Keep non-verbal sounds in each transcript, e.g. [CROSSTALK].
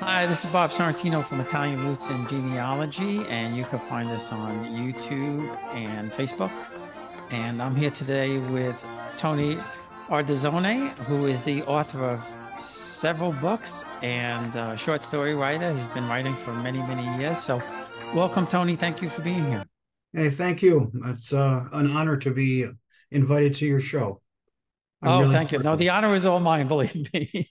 Hi, this is Bob Sorrentino from Italian Roots and Genealogy, and you can find us on YouTube and Facebook. And I'm here today with Tony Ardizzone, who is the author of several books and a short story writer. He's been writing for many, many years. So, welcome, Tony. Thank you for being here. Hey, thank you. It's uh, an honor to be invited to your show. I'm oh, really thank you. No, the honor is all mine, [LAUGHS] believe me.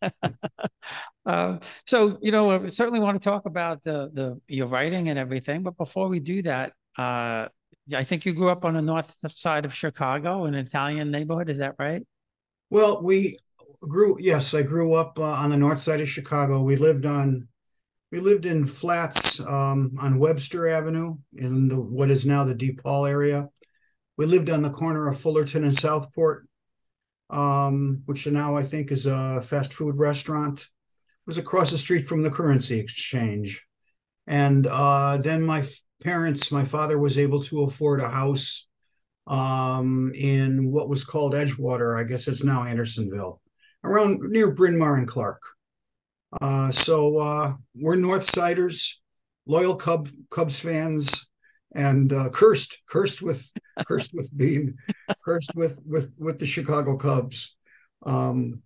uh, [LAUGHS] so, you know, I certainly want to talk about the the your writing and everything. But before we do that, uh, I think you grew up on the north side of Chicago, in an Italian neighborhood. Is that right? Well, we grew. Yes, I grew up uh, on the north side of Chicago. We lived on. We lived in flats um, on Webster Avenue in the what is now the DePaul area. We lived on the corner of Fullerton and Southport um, which now I think is a fast food restaurant. It was across the street from the currency exchange. And uh, then my f- parents, my father was able to afford a house um, in what was called Edgewater. I guess it's now Andersonville, around near Bryn Mawr and Clark. Uh, so uh, we're Northsiders, loyal Cub, Cubs fans and uh, cursed, cursed with, [LAUGHS] cursed with being, cursed with with with the Chicago Cubs. Um,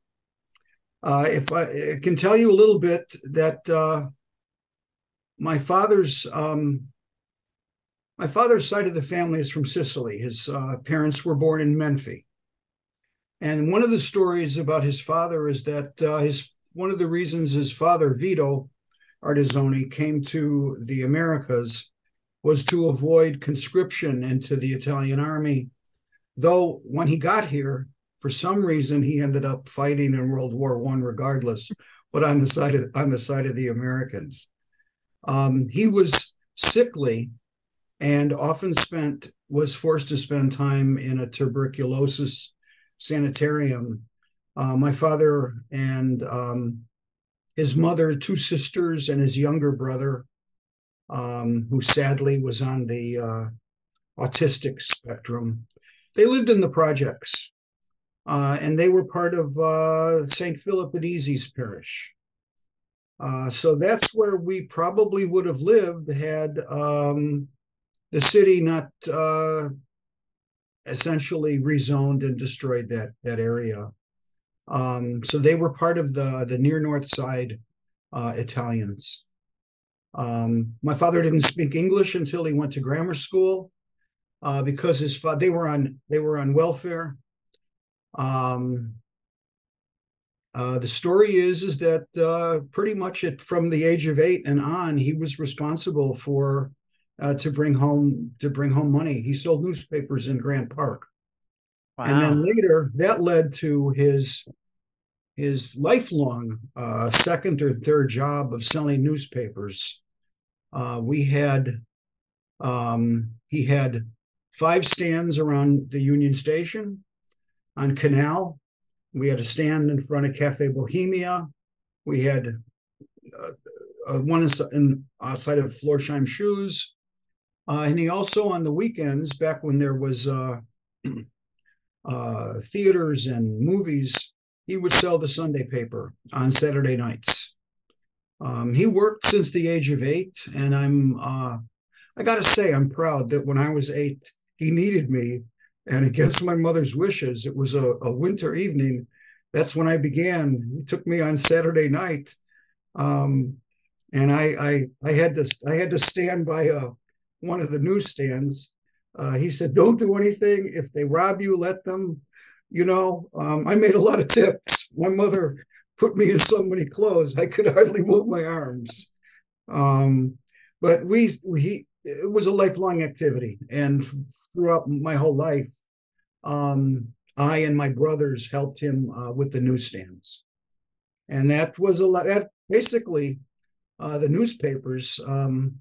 uh, if I, I, can tell you a little bit that uh, my father's um, my father's side of the family is from Sicily. His uh, parents were born in Menfi, and one of the stories about his father is that his one of the reasons his father Vito Ardizzone, came to the Americas was to avoid conscription into the Italian army. Though when he got here, for some reason he ended up fighting in World War One, regardless, but on the side of on the side of the Americans. Um, he was sickly and often spent was forced to spend time in a tuberculosis sanitarium. Uh, my father and um, his mother, two sisters, and his younger brother um, who sadly was on the uh, autistic spectrum. They lived in the projects, uh, and they were part of uh, St. Philip Benizi's parish. Uh, so that's where we probably would have lived had um, the city not uh, essentially rezoned and destroyed that that area. Um, so they were part of the the near north side uh, Italians. Um, my father didn't speak English until he went to grammar school uh, because his fa- they were on they were on welfare. Um, uh, the story is is that uh, pretty much at, from the age of eight and on, he was responsible for uh, to bring home to bring home money. He sold newspapers in Grant Park, wow. and then later that led to his his lifelong uh, second or third job of selling newspapers. Uh, we had, um, he had five stands around the Union Station on Canal. We had a stand in front of Cafe Bohemia. We had uh, uh, one in, outside of Florsheim Shoes. Uh, and he also, on the weekends, back when there was uh, theaters and movies, he would sell the Sunday paper on Saturday nights. Um, he worked since the age of eight, and I'm uh, I got to say I'm proud that when I was eight, he needed me, and against my mother's wishes, it was a, a winter evening. That's when I began. He took me on Saturday night, um, and I, I I had to I had to stand by a, uh, one of the newsstands. Uh, he said, "Don't do anything. If they rob you, let them." You know, um, I made a lot of tips. My mother put me in so many clothes I could hardly move my arms. Um, but we, he, it was a lifelong activity, and throughout my whole life, um, I and my brothers helped him uh, with the newsstands, and that was a lot. That basically, uh, the newspapers um,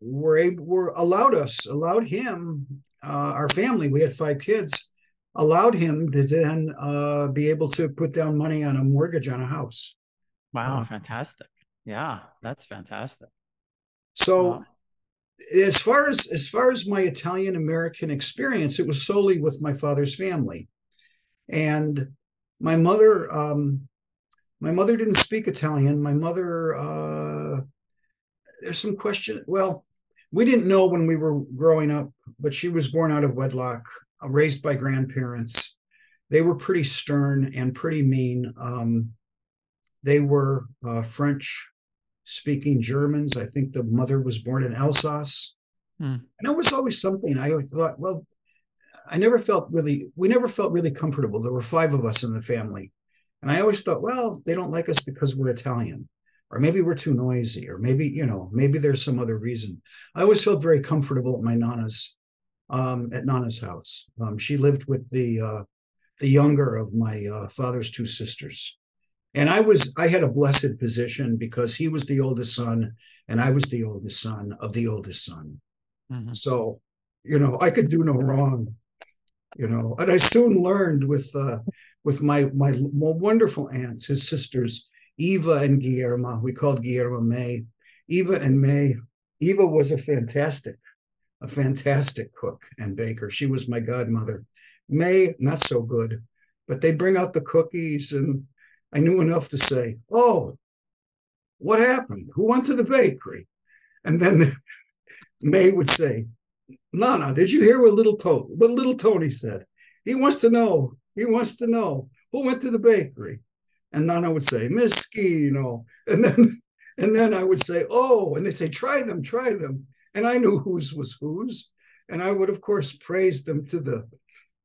were able, were allowed us allowed him uh, our family. We had five kids allowed him to then uh, be able to put down money on a mortgage on a house. Wow, uh, fantastic. Yeah, that's fantastic. So, as far as as far as my Italian American experience, it was solely with my father's family, and my mother. Um, my mother didn't speak Italian. My mother. There's some question. Well, we didn't know when we were growing up, but she was born out of wedlock, raised by grandparents. They were pretty stern and pretty mean. Um, they were uh, French speaking Germans. I think the mother was born in Alsace. Hmm. And it was always something I thought, well, I never felt really, we never felt really comfortable. There were five of us in the family. And I always thought, well, they don't like us because we're Italian, or maybe we're too noisy, or maybe, you know, maybe there's some other reason. I always felt very comfortable at my Nana's, um, at Nana's house. Um, she lived with the, uh, the younger of my uh, father's two sisters and i was i had a blessed position because he was the oldest son and i was the oldest son of the oldest son mm-hmm. so you know i could do no wrong you know and i soon learned with uh with my my, my wonderful aunts his sisters eva and guillermo we called guillermo may eva and may eva was a fantastic a fantastic cook and baker she was my godmother may not so good but they bring out the cookies and I knew enough to say, Oh, what happened? Who went to the bakery? And then [LAUGHS] May would say, Nana, did you hear what little Tony, what little Tony said? He wants to know. He wants to know who went to the bakery. And then I would say, Miskino. And then [LAUGHS] and then I would say, Oh, and they'd say, try them, try them. And I knew whose was whose. And I would, of course, praise them to the,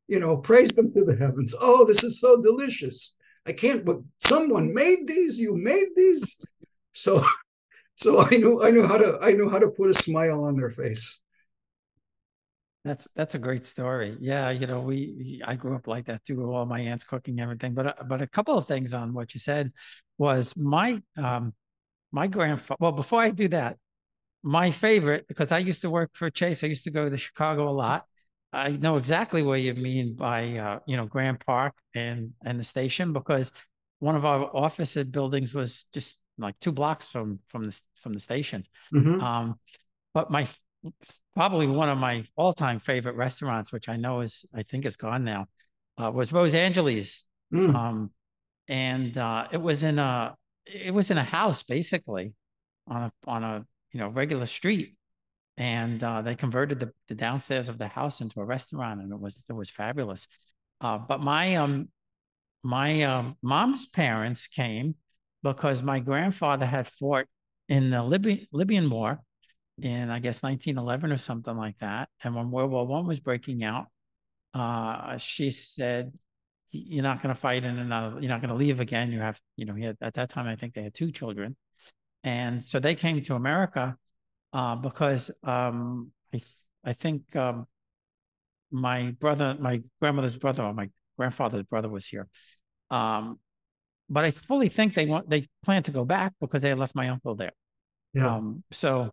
you know, praise them to the heavens. Oh, this is so delicious. I can't, but someone made these, you made these. So [LAUGHS] so I knew I knew how to I knew how to put a smile on their face. That's that's a great story. Yeah, you know, we I grew up like that too, all my aunts cooking everything. But uh, but a couple of things on what you said was my um my grandfather. Well, before I do that, my favorite because I used to work for Chase. I used to go to Chicago a lot. I know exactly what you mean by uh, you know Grant Park and and the station because one of our office buildings was just like two blocks from from the from the station. Mm-hmm. Um, but my probably one of my all time favorite restaurants, which I know is I think is gone now, uh, was Rose Angelis. Mm. Um, and uh, it was in a it was in a house basically on a on a you know regular street and uh, they converted the, the downstairs of the house into a restaurant, and it was it was fabulous. Uh, but my um my um, mom's parents came because my grandfather had fought in the Libyan Libyan War in I guess 1911 or something like that. And when World War One was breaking out, uh, she said, "You're not going to fight in another. You're not going to leave again. You have, you know, he had at that time I think they had two children, and so they came to America uh, because um, I th- I think um, my brother, my grandmother's brother, or my grandfather's brother was here. Um, but I fully think they want they plan to go back because they left my uncle there. Yeah. Um, so,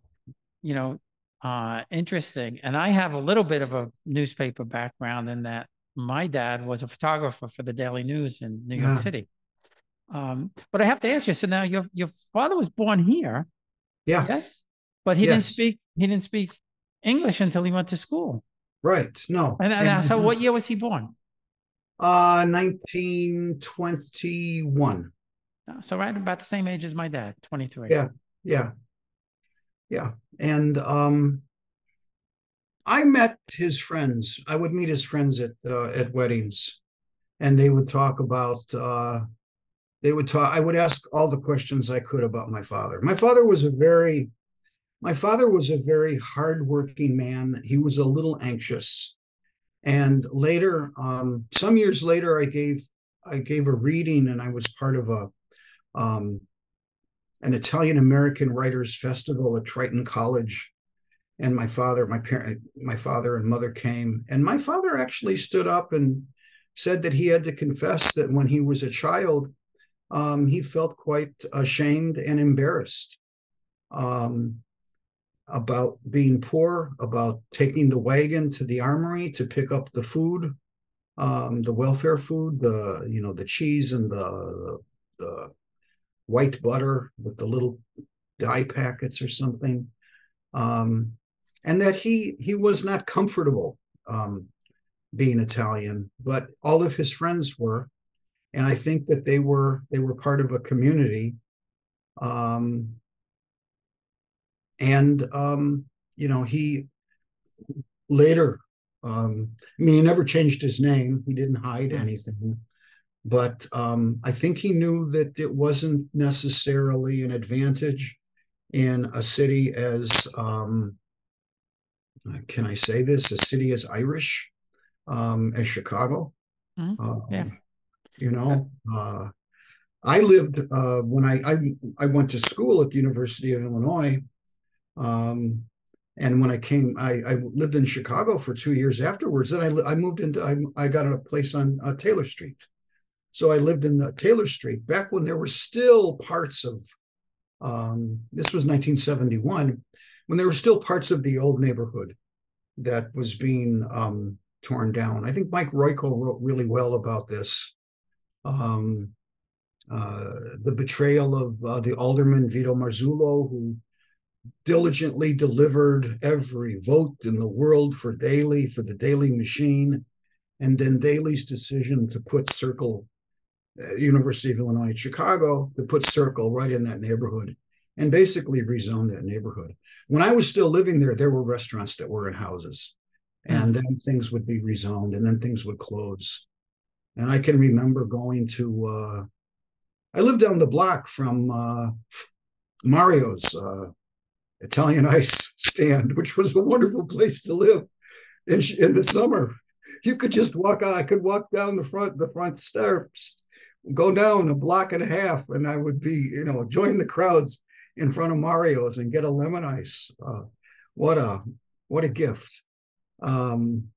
you know, uh, interesting. And I have a little bit of a newspaper background in that my dad was a photographer for the Daily News in New yeah. York City. Um, but I have to ask you. So now your your father was born here. Yeah. Yes. But he yes. didn't speak. He didn't speak English until he went to school. Right. No. And, and, and so, [LAUGHS] what year was he born? Uh, 1921. Uh, so right about the same age as my dad, 23. Yeah. Yeah. Yeah. And um I met his friends. I would meet his friends at uh, at weddings and they would talk about uh they would talk I would ask all the questions I could about my father. My father was a very my father was a very hardworking man. He was a little anxious. And later, um, some years later, I gave I gave a reading, and I was part of a um, an Italian American Writers Festival at Triton College. And my father, my parent, my father and mother came, and my father actually stood up and said that he had to confess that when he was a child, um, he felt quite ashamed and embarrassed. Um, about being poor, about taking the wagon to the armory to pick up the food, um, the welfare food, the you know the cheese and the the white butter with the little dye packets or something. Um, and that he he was not comfortable um, being Italian, but all of his friends were, and I think that they were they were part of a community. Um, and um, you know, he later, um, I mean, he never changed his name. He didn't hide anything, but um, I think he knew that it wasn't necessarily an advantage in a city as um, can I say this? A city as Irish um, as Chicago. Mhm. Um, Yeah. You know, uh, I lived uh, when I, I I went to school at the University of Illinois. Um, and when I came, I, I lived in Chicago for two years afterwards. Then I, I moved into, I, I got a place on uh, Taylor Street. So I lived in uh, Taylor Street back when there were still parts of, um, this was 1971, when there were still parts of the old neighborhood that was being um, torn down. I think Mike Royko wrote really well about this. Um, uh, the betrayal of uh, the alderman Vito Marzullo, who diligently delivered every vote in the world for Daley, for the Daley machine, and then Daley's decision to put Circle, University of Illinois at Chicago, to put Circle right in that neighborhood and basically rezone that neighborhood. When I was still living there, there were restaurants that were in houses, and then things would be rezoned, and then things would close. And I can remember going to, uh, I lived down the block from uh, Mario's uh, Italian [LAUGHS] ice stand, which was a wonderful place to live in, in the summer. You could just walk. I could walk down the front the front steps, go down a block and a half, and I would be, you know, join the crowds in front of Mario's and get a lemon ice. Uh, what a what a gift! Um,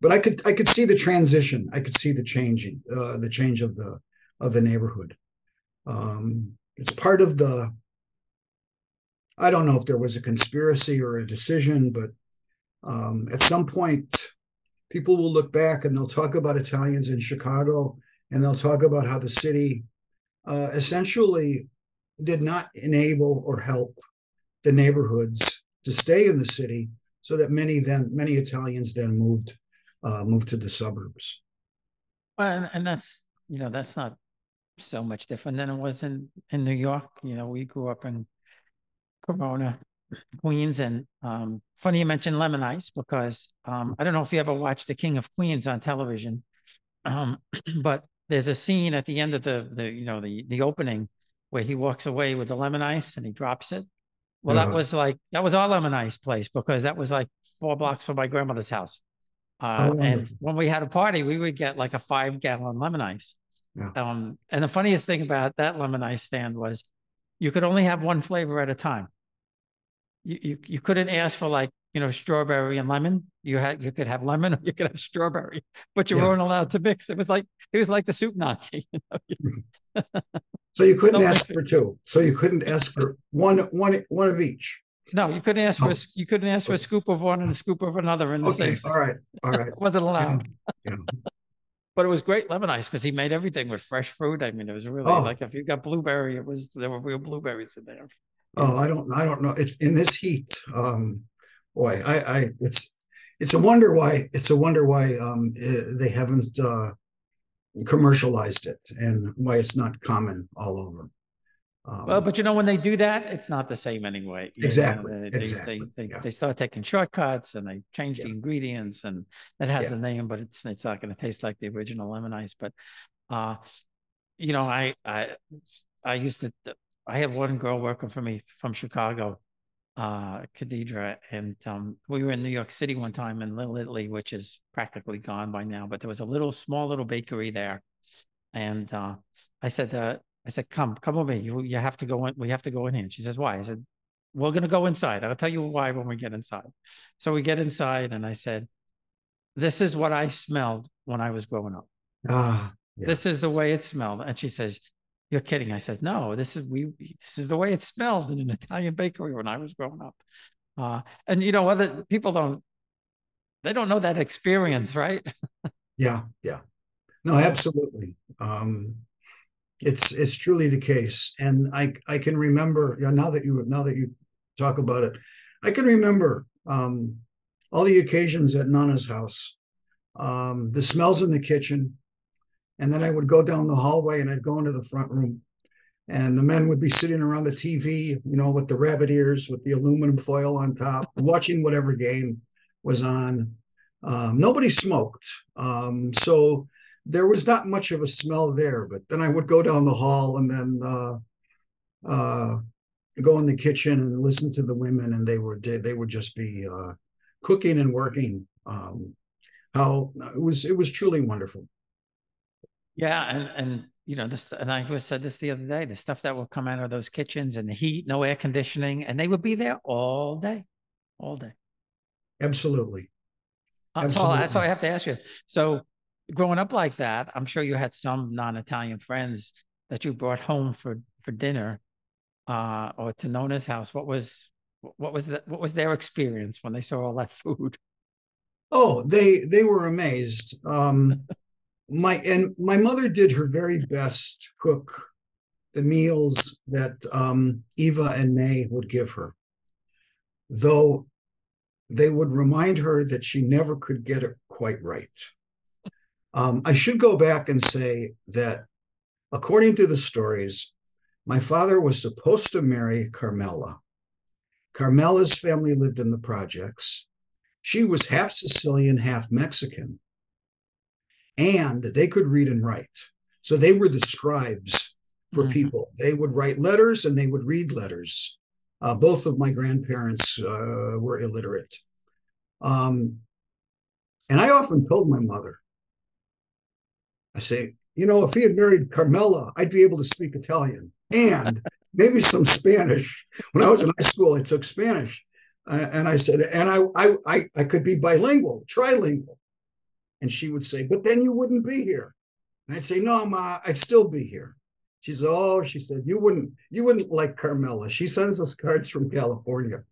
but I could I could see the transition. I could see the changing, uh, the change of the of the neighborhood. Um, it's part of the I don't know if there was a conspiracy or a decision, but um, at some point, people will look back and they'll talk about Italians in Chicago and they'll talk about how the city uh, essentially did not enable or help the neighborhoods to stay in the city, so that many then many Italians then moved uh, moved to the suburbs. Well, and, that's, you know, that's not so much different than it was in, in New York. You know, we grew up in Corona, Queens, and um, funny you mentioned lemon ice because um, I don't know if you ever watched The King of Queens on television, um, [CLEARS THROAT] but there's a scene at the end of the the you know the the opening where he walks away with the lemon ice and he drops it. Well, that Uh-huh. was like that was our lemon ice place because that was like four blocks from my grandmother's house. Uh, Oh, and when we had a party, we would get like a five gallon lemon ice. Yeah. Um, and the funniest thing about that lemon ice stand was you could only have one flavor at a time. You, you, you couldn't ask for like, you know, strawberry and lemon. You had, you could have lemon or you could have strawberry, but you Yeah. weren't allowed to mix. It was like, it was like the soup Nazi. [LAUGHS] you know? Mm-hmm. [LAUGHS] So you couldn't ask for two. So you couldn't ask for one one one of each. No, you couldn't ask for, Oh. a s- you couldn't ask for a scoop of one and a scoop of another in the Okay, same. all right, all right. It [LAUGHS] wasn't allowed. Yeah. But it was great lemon ice because he made everything with fresh fruit. I mean, it was really Oh. like if you got blueberry, it was there were real blueberries in there. Oh, I don't, I don't know. It's in this heat. Um, boy, I, I, it's, it's a wonder why, it's a wonder why, um, eh, they haven't, uh, commercialized it and why it's not common all over. Well, Um, but you know, when they do that, it's not the same anyway. Know, Exactly, They, they, exactly, they, they, yeah. they start taking shortcuts and they change the ingredients and it has Yeah. the name, but it's it's not going to taste like the original lemon ice. But, uh, you know, I I I used to. I had one girl working for me from Chicago, uh, Khadidra, and um, we were in New York City one time in Little Italy, which is practically gone by now. But there was a little small little bakery there, and uh, I said, uh, I said, come, come with me. You you have to go in. We have to go in here. And she says, why? I said, we're gonna go inside. I'll tell you why when we get inside. So we get inside, and I said, this is what I smelled when I was growing up. Ah, Yeah. This is the way it smelled. And she says, you're kidding. I said, no, this is we this is the way it smelled in an [LAUGHS] Italian bakery when I was growing up. Uh, and you know, other people don't they don't know that experience, right? yeah, yeah. No, absolutely. Um, it's, it's truly the case. And I, I can remember, yeah, now that you, now that you talk about it, I can remember um, all the occasions at Nana's house, um, the smells in the kitchen, and then I would go down the hallway and I'd go into the front room, and the men would be sitting around the TV, you know, with the rabbit ears, with the aluminum foil on top, watching whatever game was on. Um, nobody smoked, um, so there was not much of a smell there. But then I would go down the hall and then uh, uh, go in the kitchen and listen to the women, and they were they would just be uh, cooking and working. Um, how it was it was truly wonderful. Yeah, and and you know this, and I was said this the other day. The stuff that will come out of those kitchens and the heat, no air conditioning, and they would be there all day, all day. Absolutely. Uh, so that's all I have to ask you. So, growing up like that, I'm sure you had some non-Italian friends that you brought home for for dinner, uh, or to Nona's house. What was what was that? What was their experience when they saw all that food? Oh, they they were amazed. Um, [LAUGHS] my and my mother did her very best to cook the meals that um, Eva and May would give her, though they would remind her that she never could get it quite right. Um, I should go back and say that, according to the stories, my father was supposed to marry Carmela. Carmela's family lived in the projects. She was half Sicilian, half Mexican and they could read and write. So they were the scribes for mm-hmm. people. They would write letters and they would read letters. Uh, both of my grandparents uh, were illiterate. Um, and I often told my mother, I say, you know, if he had married Carmela, I'd be able to speak Italian and [LAUGHS] maybe some Spanish. When I was in high school, I took Spanish. Uh, and I said, and I, I, I, I could be bilingual, trilingual. And she would say, But then you wouldn't be here. And I'd say, No, Ma, I'd still be here. She said, Oh, she said, you wouldn't, you wouldn't like Carmela. She sends us cards from California.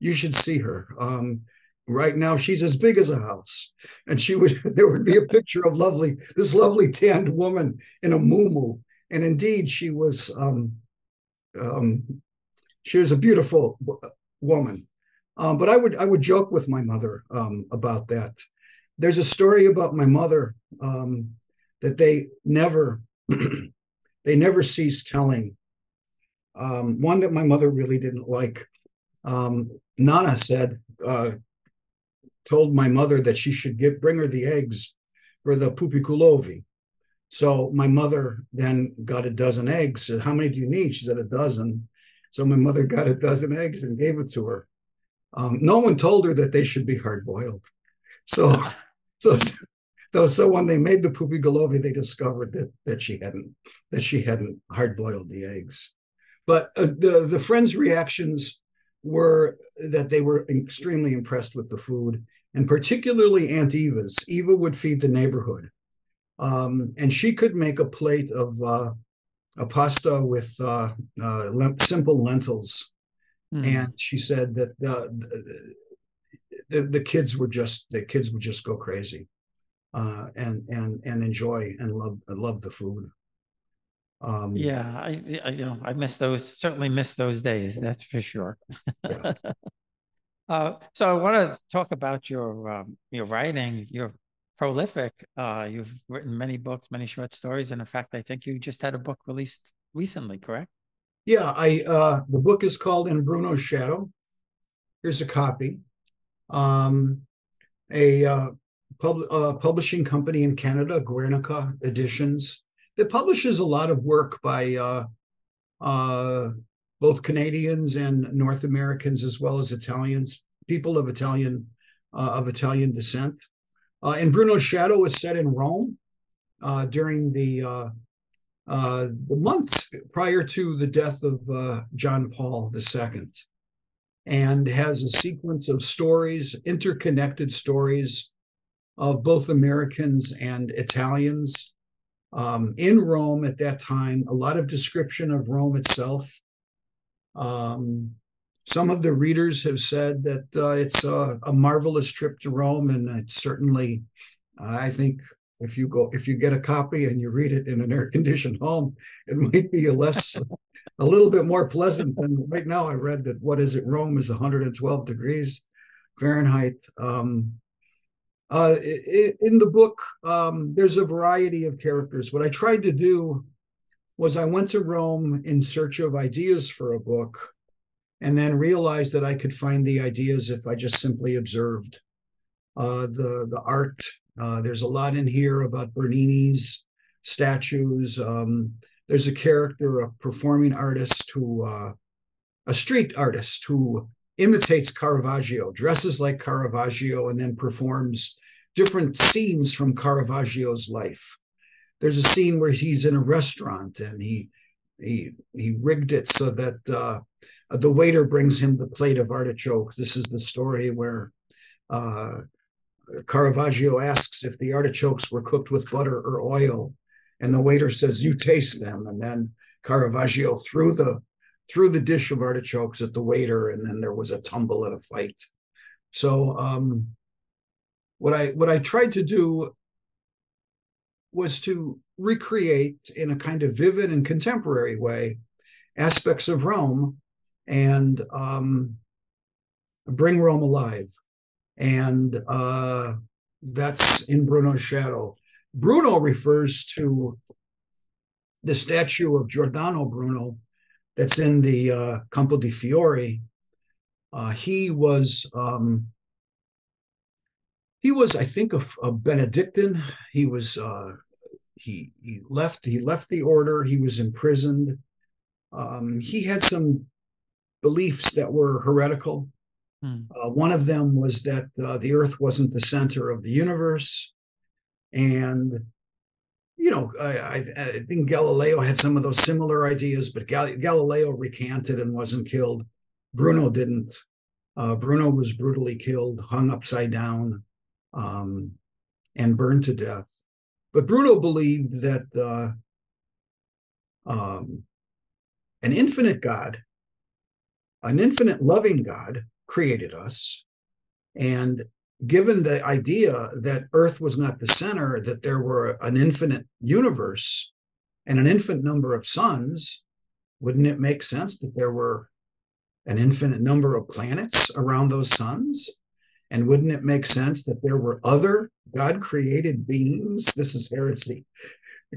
You should see her. Um, right now she's as big as a house. And she would [LAUGHS] there would be a picture of lovely, this lovely tanned woman in a muumuu. And indeed, she was um, um, she was a beautiful woman. Um, but I would I would joke with my mother um, about that there's a story about my mother um, that they never [CLEARS THROAT] they never ceased telling. Um, one that my mother really didn't like. Um, Nana said, uh, told my mother that she should give bring her the eggs for the pupikulovi. So my mother then got a dozen eggs. Said, "How many do you need?" She said, "A dozen." So my mother got a dozen eggs and gave it to her. Um, no one told her that they should be hard boiled. So [LAUGHS] so so so when they made the pupiculovi, they discovered that that she hadn't that she hadn't hard boiled the eggs. But uh, the the friends' reactions were that they were extremely impressed with the food, and particularly Aunt Eva's. Eva would feed the neighborhood, um, and she could make a plate of uh, a pasta with uh, uh simple lentils. Mm. And she said that uh, the, the, kids were just the kids would just go crazy uh, and and and enjoy and love love the food. Um, yeah, I, I, you know I miss those certainly miss those days. That's for sure. Yeah. [LAUGHS] uh, so I want to talk about your um, your writing. You're prolific. Uh, you've written many books, many short stories, and in fact, I think you just had a book released recently. Correct? Yeah, I uh, the book is called In Bruno's Shadow. Here's a copy um, a uh, pub, uh, publishing company in Canada, Guernica Editions, that publishes a lot of work by uh, uh, both Canadians and North Americans, as well as Italians, people of Italian uh, of Italian descent. Uh, and Bruno's Shadow is set in Rome during the the months prior to the death of John Paul II and has a sequence of stories, interconnected stories of both Americans and Italians um, in Rome at that time. A lot of description of Rome itself. Um, some of the readers have said that uh, it's a, a, marvelous trip to Rome, and it certainly, I think, if you go if you get a copy and you read it in an air conditioned home, it might be a less a little bit more pleasant than right now. I read that what is it? Rome is 112 degrees. Fahrenheit. Um, uh, in the book, um, there's a variety of characters. What I tried to do was I went to Rome in search of ideas for a book, and then realized that I could find the ideas if I just simply observed uh, the the art. Uh, there's a lot in here about Bernini's statues. Um, there's a character, a performing artist who, uh, a street artist who imitates Caravaggio, dresses like Caravaggio, and then performs different scenes from Caravaggio's life. There's a scene where he's in a restaurant and he he he rigged it so that uh, the waiter brings him the plate of artichokes. This is the story where uh, Caravaggio asks if the artichokes were cooked with butter or oil, and the waiter says, "You taste them." And then Caravaggio threw the threw the dish of artichokes at the waiter, and then there was a tumble and a fight. So um, what I what I tried to do was to recreate in a kind of vivid and contemporary way aspects of Rome and um, bring Rome alive. And uh, that's in Bruno's shadow. Bruno refers to the statue of Giordano Bruno that's in the uh, Campo di Fiori. Uh, he was um, he was, I think, a, a Benedictine. He was uh, he he left he left the order. He was imprisoned. Um, he had some beliefs that were heretical. Hmm. Uh, one of them was that uh, the Earth wasn't the center of the universe, and you know, I, I, think Galileo had some of those similar ideas, but Gal- Galileo recanted and wasn't killed. Bruno didn't. Uh, Bruno was brutally killed, hung upside down, um, and burned to death. But Bruno believed that uh, um, an infinite God, an infinite loving God, created us. And given the idea that Earth was not the center, that there were an infinite universe and an infinite number of suns, wouldn't it make sense that there were an infinite number of planets around those suns? And wouldn't it make sense that there were other God created beings? This is heresy.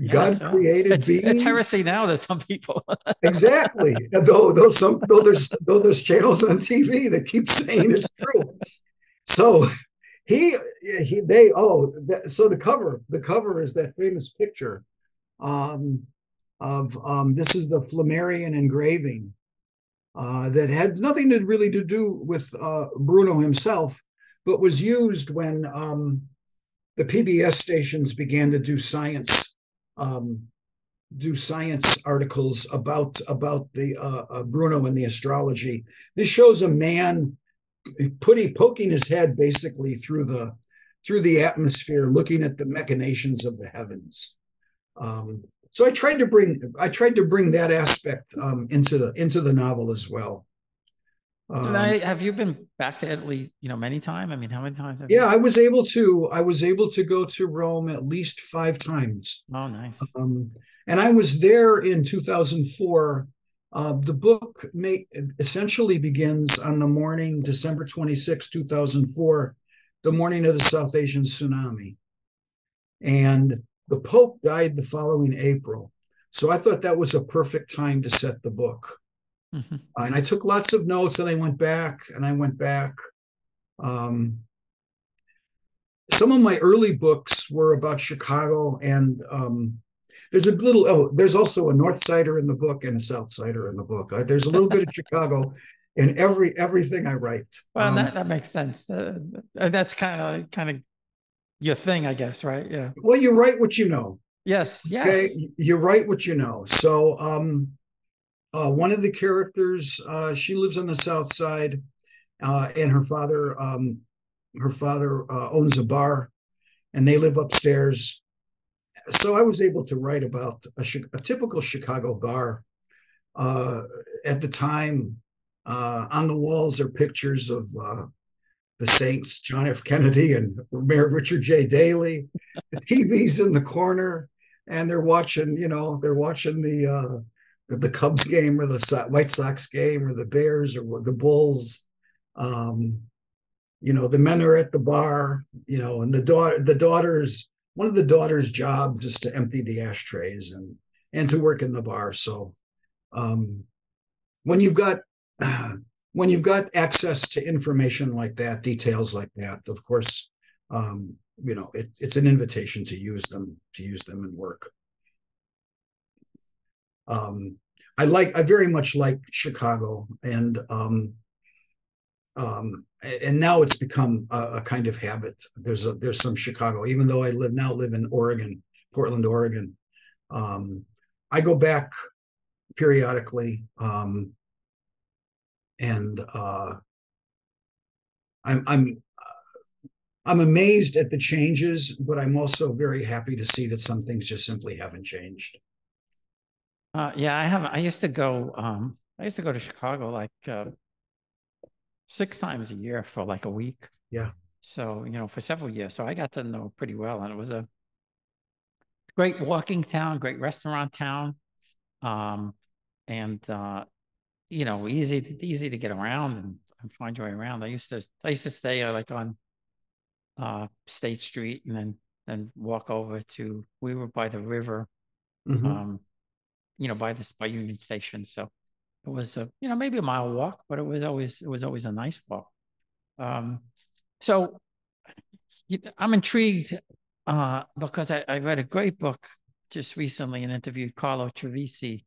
God created it's, beings. It's heresy now to some people. [LAUGHS] exactly. Though, though some though there's though there's channels on TV that keep saying it's true. So he he they oh that, so the cover the cover is that famous picture um of um this is the Flammarion engraving uh that had nothing to really to do with uh Bruno himself but was used when um the PBS stations began to do science um, do science articles about about the uh, uh, Bruno and the astrology. This shows a man putting poking his head basically through the through the atmosphere, looking at the machinations of the heavens. Um, so I tried to bring I tried to bring that aspect um, into the into the novel as well. So um, I, have you been back to Italy, you know, many times? I mean, how many times? yeah, I was able to. I was able to go to Rome at least five times. Oh, nice. Um, and I was there in 2004. Uh, the book may, essentially begins on the morning, December 26, 2004, the morning of the South Asian tsunami. And the Pope died the following April. So I thought that was a perfect time to set the book. Mm-hmm. and I took lots of notes and I went back and I went back. Um, some of my early books were about Chicago and um, there's a little oh there's also a north sider in the book and a south sider in the book. Uh, there's a little bit of [LAUGHS] chicago in every everything i write. Well um, that, that makes sense. Uh, that's kind of kind of your thing i guess right? Yeah. Well you write what you know. Yes yes. Okay? you write what you know. So um uh, one of the characters, uh, she lives on the south side, uh, and her father, um, her father uh, owns a bar, and they live upstairs. So I was able to write about a, a typical Chicago bar. Uh, at the time, uh, on the walls are pictures of the Saints, John F. Kennedy and Mayor Richard J. Daley. The TV's in the corner, and they're watching. You know, they're watching the the Cubs game or the White Sox game or the Bears or the Bulls. Um, you know, the men are at the bar, you know, and the daughter, the daughters, one of the daughters' jobs is to empty the ashtrays and and to work in the bar. So, um, when you've got [SIGHS] when you've got access to information like that, details like that, of course, um, you know, it, it's an invitation to use them to use them in work. Um, I like I very much like Chicago and um, um, and now it's become a, a, kind of habit. There's a there's some Chicago, even though I live now live in Oregon, Portland, Oregon. Um, I go back periodically, um, and uh, I'm I'm I'm amazed at the changes, but I'm also very happy to see that some things just simply haven't changed. Uh, yeah, I have. I used to go. Um, I used to go to Chicago like uh, six times a year for like a week. Yeah. So, you know, for several years. So I got to know pretty well. And it was a great walking town, great restaurant town. Um, and uh, you know, easy easy to get around and, and find your way around. I used to I used to stay uh, like on uh State Street and then then walk over to we were by the river. Mm-hmm. Um, you know, by this by Union Station. So it was a you know maybe a mile walk, but it was always it was always a nice walk. Um, so I'm intrigued uh, because I, I, read a great book just recently and interviewed Carlo Trevisi,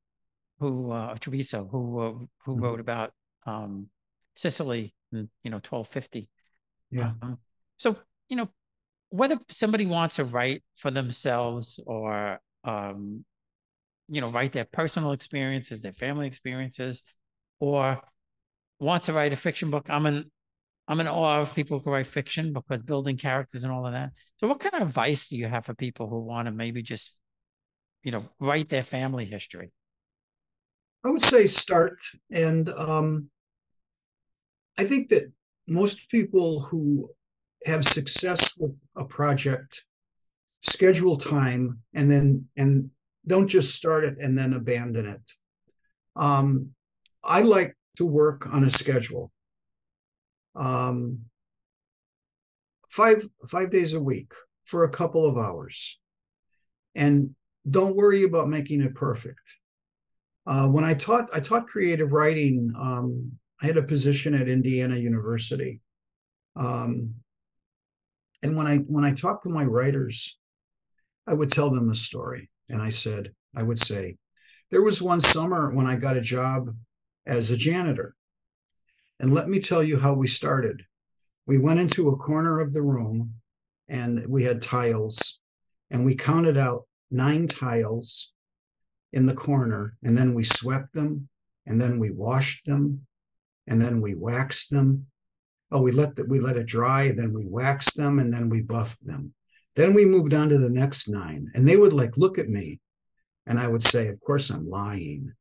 who uh, Treviso, who uh, who mm-hmm. wrote about um, Sicily in you know 1250. Yeah. Um, so you know whether somebody wants to write for themselves or um, you know, write their personal experiences, their family experiences, or wants to write a fiction book. I'm in I'm in awe of people who write fiction because building characters and all of that. So what kind of advice do you have for people who want to maybe just, you know, write their family history? I would say start. And um, I think that most people who have success with a project schedule time and then and don't just start it and then abandon it. Um, I like to work on a schedule. Um, five five days a week for a couple of hours, and don't worry about making it perfect. Uh, when I taught, I taught creative writing. Um, I had a position at Indiana University, um, and when I when I talked to my writers, I would tell them a story. And I said, I would say, there was one summer when I got a job as a janitor. And let me tell you how we started. We went into a corner of the room and we had tiles and we counted out nine tiles in the corner and then we swept them and then we washed them and then we waxed them. Oh, we let the, we let it dry, then we waxed them and then we buffed them. Then we moved on to the next nine, and they would like look at me, and I would say, Of course, I'm lying,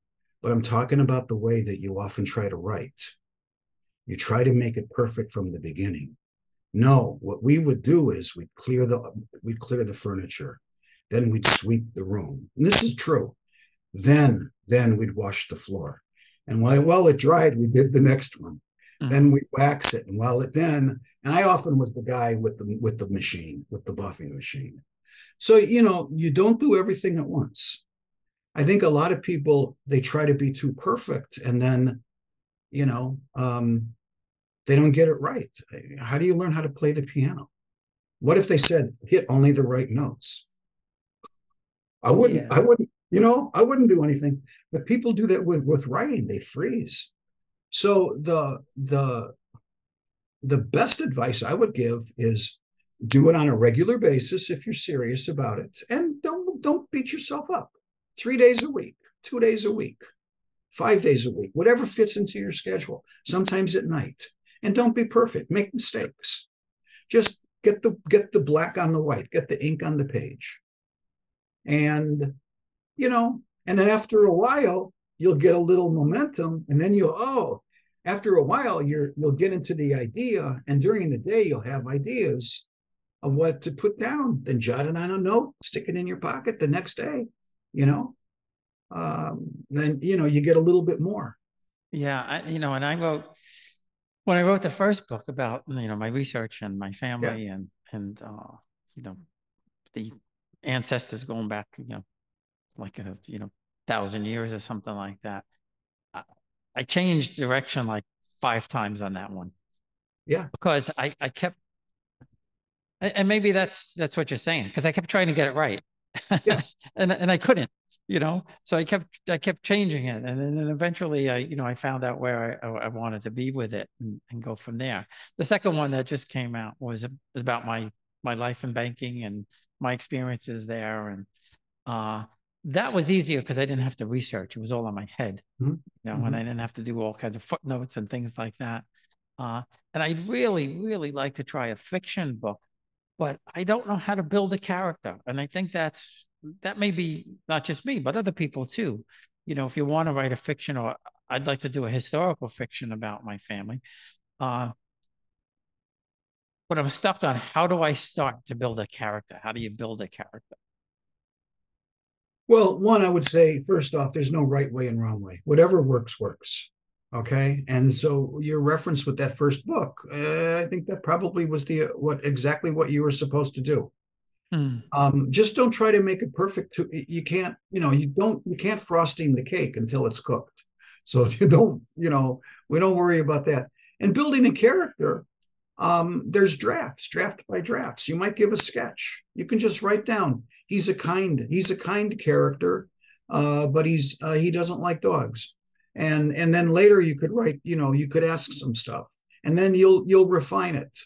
but I'm talking about the way that you often try to write. You try to make it perfect from the beginning. No, what we would do is we'd clear the we'd clear the furniture, then we'd sweep the room. And this is true. Then, then we'd wash the floor. And while, while it dried, we did the next one. Mm-hmm. Then we wax it, and while it then, and I often was the guy with the with the machine, with the buffing machine. So you know, you don't do everything at once. I think a lot of people they try to be too perfect, and then, you know, um, they don't get it right. How do you learn how to play the piano? What if they said hit only the right notes? I wouldn't. Yeah. I wouldn't. You know, I wouldn't do anything. But people do that with with writing. They freeze. So the the the best advice I would give is do it on a regular basis if you're serious about it, and don't don't beat yourself up. Three days a week, two days a week, five days a week, whatever fits into your schedule. Sometimes at night, and don't be perfect. Make mistakes. Just get the get the black on the white, get the ink on the page, and you know, and then after a while, you'll get a little momentum and then you'll oh after a while you're you'll get into the idea and during the day you'll have ideas of what to put down then jot it on a note stick it in your pocket the next day you know um, then you know you get a little bit more yeah I, you know and i wrote when I wrote the first book about you know my research and my family yeah. and and uh, you know the ancestors going back you know like a you know thousand years or something like that. I, changed direction like five times on that one. Yeah, because I I kept and maybe that's that's what you're saying because I kept trying to get it right, yeah. [LAUGHS] and and I couldn't you know so i kept i kept changing it and then and eventually i you know i found out where i, I wanted to be with it and, and go from there the second one that just came out was about my my life in banking and my experiences there and uh that was easier because i didn't have to research it was all on my head mm-hmm. you know mm-hmm. and i didn't have to do all kinds of footnotes and things like that uh and i'd really really like to try a fiction book but i don't know how to build a character and i think that's that may be not just me, but other people too. You know, if you want to write a fiction, or I'd like to do a historical fiction about my family. Uh, but I'm stuck on how do I start to build a character? How do you build a character? Well, one, I would say first off, there's no right way and wrong way. Whatever works, works. Okay, and so your reference with that first book, uh, I think that probably was the what exactly what you were supposed to do. Mm. Um, just don't try to make it perfect. To, you can't, you know, you don't, you can't frosting the cake until it's cooked. So [LAUGHS] you don't, you know, we don't worry about that. And building a character, um, there's drafts, draft by drafts. You might give a sketch. You can just write down he's a kind, he's a kind character, uh, but he's uh, he doesn't like dogs. And and then later you could write, you know, you could ask some stuff, and then you'll you'll refine it.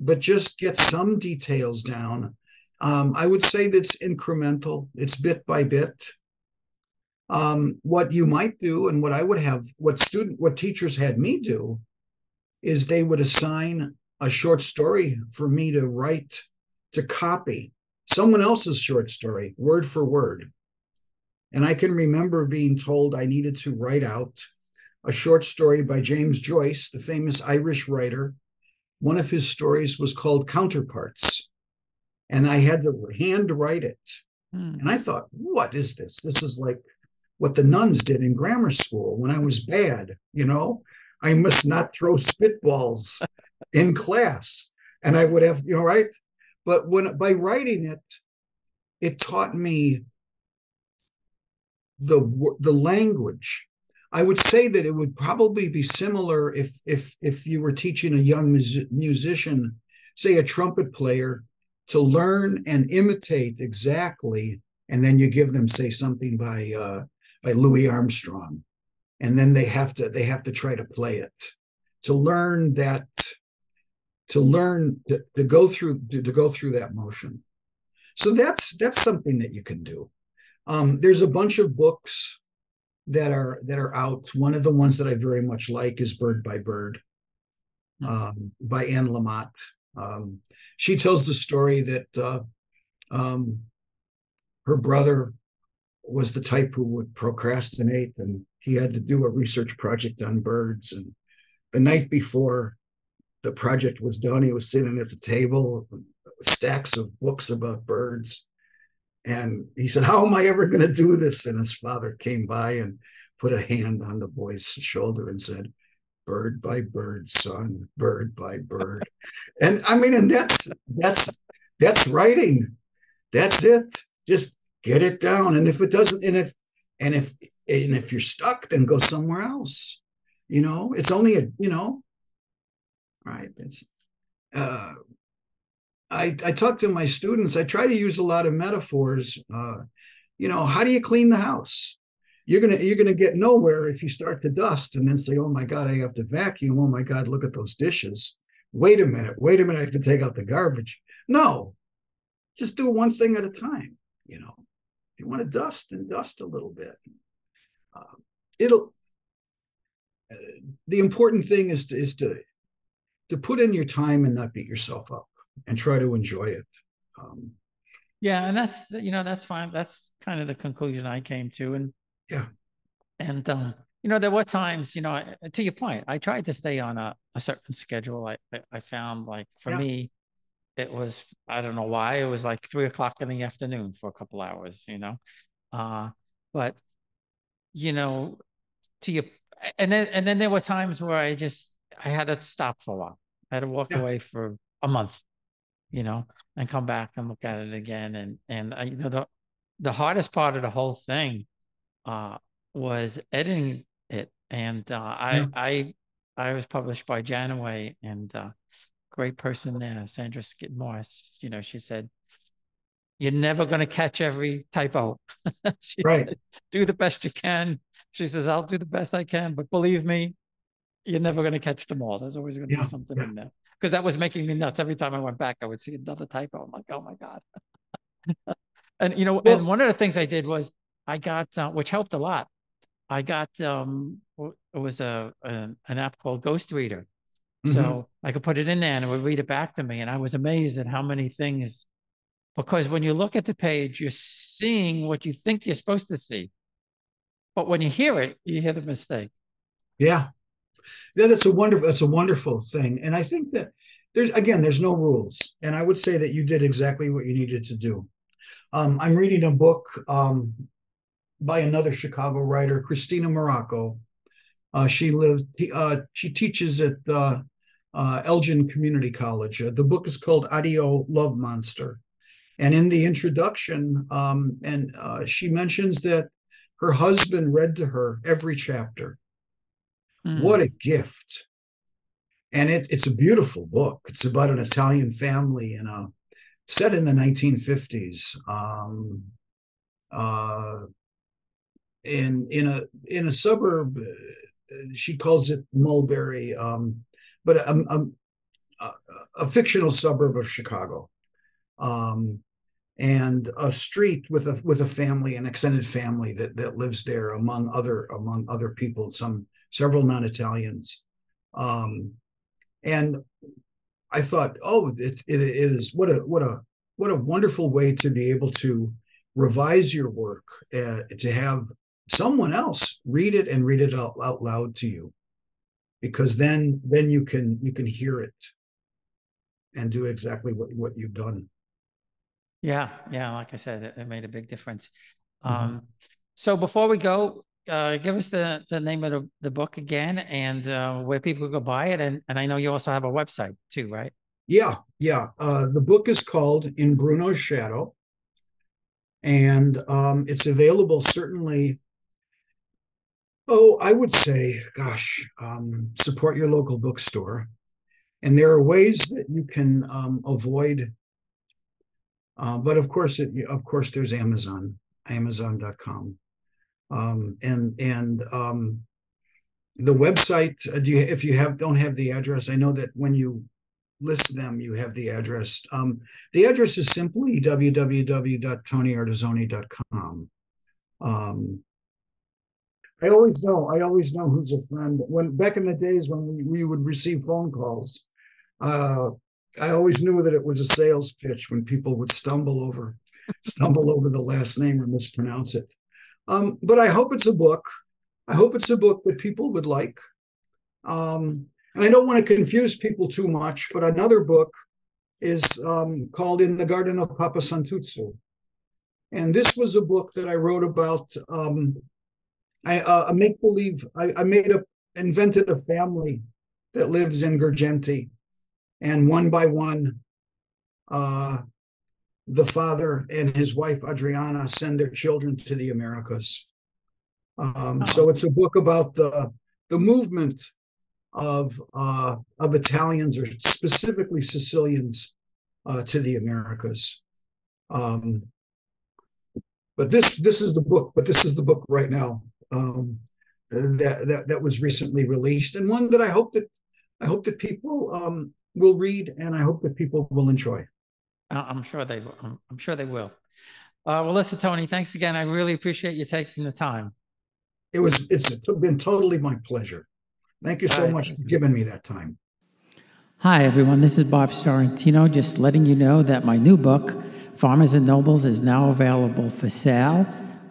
But just get some details down um, I would say that's incremental. It's bit by bit. Um, what you might do, and what I would have, what student, what teachers had me do, is they would assign a short story for me to write, to copy someone else's short story, word for word. And I can remember being told I needed to write out a short story by James Joyce, the famous Irish writer. One of his stories was called Counterparts and I had to hand write it. Mm. And I thought, what is this? This is like what the nuns did in grammar school when I was bad, you know? I must not throw spitballs in class. And I would have, you know, right? But when by writing it, it taught me the the language. I would say that it would probably be similar if if if you were teaching a young mus- musician, say a trumpet player, to learn and imitate exactly and then you give them say something by uh, by Louis Armstrong and then they have to they have to try to play it to learn that to learn to, to go through to, to, go through that motion so that's that's something that you can do um, there's a bunch of books that are that are out one of the ones that i very much like is bird by bird hmm. um, by anne lamott um, she tells the story that uh, um, her brother was the type who would procrastinate, and he had to do a research project on birds. And the night before the project was done, he was sitting at the table, stacks of books about birds. And he said, How am I ever going to do this? And his father came by and put a hand on the boy's shoulder and said, bird by bird, son, bird by bird. [LAUGHS] and I mean, and that's that's that's writing. That's it. Just get it down. And if it doesn't, and if and if and if you're stuck, then go somewhere else. You know, it's only a you know, right? It's uh I I talk to my students, I try to use a lot of metaphors. Uh, you know, how do you clean the house? you're gonna you're gonna get nowhere if you start to dust and then say, "Oh my God, I have to vacuum." Oh my God, look at those dishes. Wait a minute, wait a minute, I have to take out the garbage. No, just do one thing at a time. You know, if you want to dust, and dust a little bit. Uh, it'll. Uh, the important thing is to is to to put in your time and not beat yourself up and try to enjoy it. Um, yeah, and that's you know that's fine. That's kind of the conclusion I came to, and yeah. And, um, you know, there were times, you know, to your point, I tried to stay on a, a certain schedule. I, I found like for yeah. me, it was, I don't know why, it was like three o'clock in the afternoon for a couple hours, you know? Uh, but, you know, to your, and then, and then there were times where I just I had to stop for a while. I had to walk Yeah. away for a month, you know, and come back and look at it again. And and I, you know the the hardest part of the whole thing uh, was editing it. And uh, I Yeah. I I was published by Janaway and uh, great person there, Sandra Skidmore. You know, she said, "You're never going to catch every typo." [LAUGHS] she Right. said, "Do the best you can." She says, "I'll do the best I can, but believe me, you're never going to catch them all. There's always going to Yeah, be something yeah. in there." Because that was making me nuts. Every time I went back, I would see another typo. I'm like, "Oh my god!" [LAUGHS] and you know, Well- and one of the things I did was I got, uh, which helped a lot. I got um, it was a, an an app called Ghost Reader, Mhm. so I could put it in there and it would read it back to me. And I was amazed at how many things, because when you look at the page, you're seeing what you think you're supposed to see. But when you hear it, you hear the mistake. Yeah. Yeah, that's a wonderful that's a wonderful thing. And I think that there's again, there's no rules. And I would say that you did exactly what you needed to do. Um, I'm reading a book um, by another Chicago writer, Christina Marrocco. Uh, she lives uh, she teaches at uh, Elgin Community College. Uh, the book is called "Addio Love Monster. And in the introduction, um, and uh, she mentions that her husband read to her every chapter. Mm. What a gift. And it, it's a beautiful book. It's about an Italian family in a set in the 1950s. Um, uh, in in a in a suburb, uh, she calls it Mulberry, um, but a, a, a, a fictional suburb of Chicago. Um, and a street with a with a family, an extended family that that lives there among other among other people, some several non-Italians. Um, and I thought, oh, it, it, it is what a what a what a wonderful way to be able to revise your work, uh, to have someone else read it and read it out, out loud to you, because then then you can you can hear it and do exactly what what you've done. Yeah, yeah. Like I said, it, it made a big difference. Mhm. Um, so before we go, uh, give us the the name of the, the book again and uh, where people go buy it. And and I know you also have a website too, right? Yeah, yeah. Uh, the book is called In Bruno's Shadow, and um, it's available certainly. Oh, I would say, gosh, um, support your local bookstore, and there are ways that you can um, avoid. Uh, but of course, it, of course, there's Amazon, Amazon.com, um, and and um, the website. Uh, do you, if you have don't have the address? I know that when you list them, you have the address. Um, the address is simply www.tonyardizzone.com. Um, I always know, I always know who's a friend. When back in the days when we, we would receive phone calls, uh, I always knew that it was a sales pitch when people would stumble over, stumble over the last name or mispronounce it. Um, but I hope it's a book. I hope it's a book that people would like. Um, and I don't want to confuse people too much, but another book is um, called In the Garden of Papa Santuzza. And this was a book that I wrote about um, I, uh, a make believe. I, I made a invented a family that lives in Girgenti, and one by one, uh, the father and his wife Adriana send their children to the Americas. Um, So it's a book about the the movement of uh, of Italians or specifically Sicilians uh, to the Americas. Um, but this this is the book. But this is the book right now um, that that that was recently released, and one that I hope that I hope that people um, will read, and I hope that people will enjoy. I- I'm sure they will. I'm, I'm sure they will. Uh, well, listen, Tony, thanks again. I really appreciate you taking the time. It was it's been totally my pleasure. Thank you so All right. much for giving me that time. Hi, everyone. This is Bob Sorrentino, just letting you know that my new book, Farmers and Nobles, is now available for sale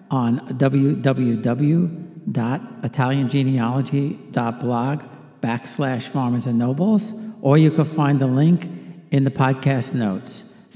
on www.italiangenealogy.blog backslash farmers and nobles, or you can find the link in the podcast notes.